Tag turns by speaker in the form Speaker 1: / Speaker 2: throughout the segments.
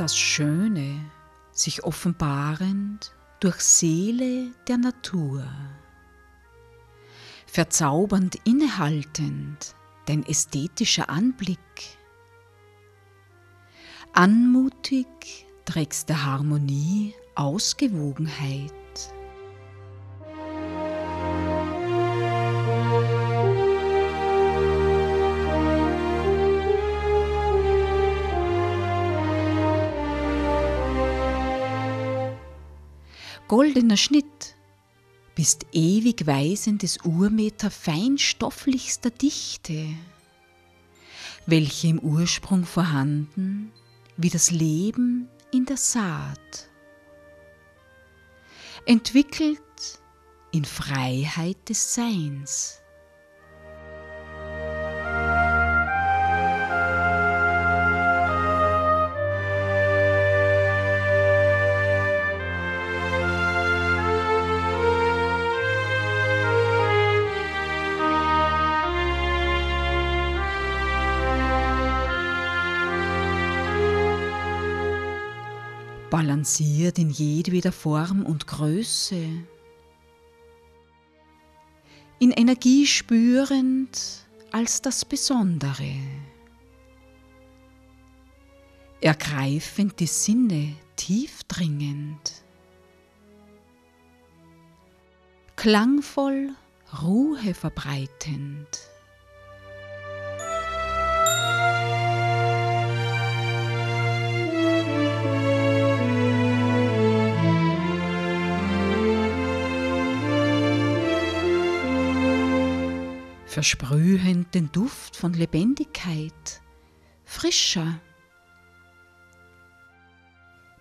Speaker 1: Das Schöne, sich offenbarend durch Seele der Natur. Verzaubernd innehaltend, dein ästhetischer Anblick. Anmutig trägst der Harmonie Ausgewogenheit. Goldener Schnitt, bist ewig weisendes Urmeter feinstofflichster Dichte, welche im Ursprung vorhanden wie das Leben in der Saat, entwickelt in Freiheit des Seins. Balanciert in jedweder Form und Größe, in Energie spürend als das Besondere, ergreifend die Sinne tiefdringend, klangvoll Ruhe verbreitend. Versprühend den Duft von Lebendigkeit, frischer,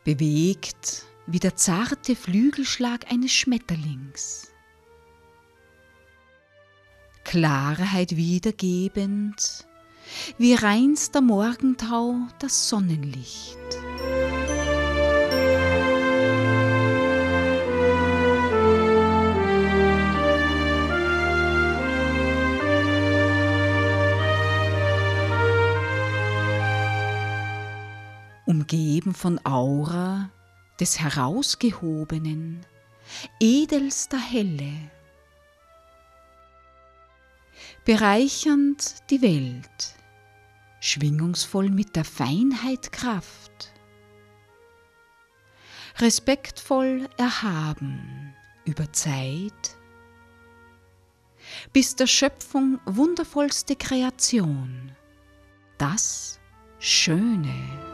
Speaker 1: bewegt wie der zarte Flügelschlag eines Schmetterlings, Klarheit wiedergebend, wie reinster Morgentau das Sonnenlicht. Umgeben von Aura des Herausgehobenen, edelster Helle, bereichernd die Welt, schwingungsvoll mit der Feinheit Kraft, respektvoll erhaben über Zeit, bis der Schöpfung wundervollste Kreation, das Schöne.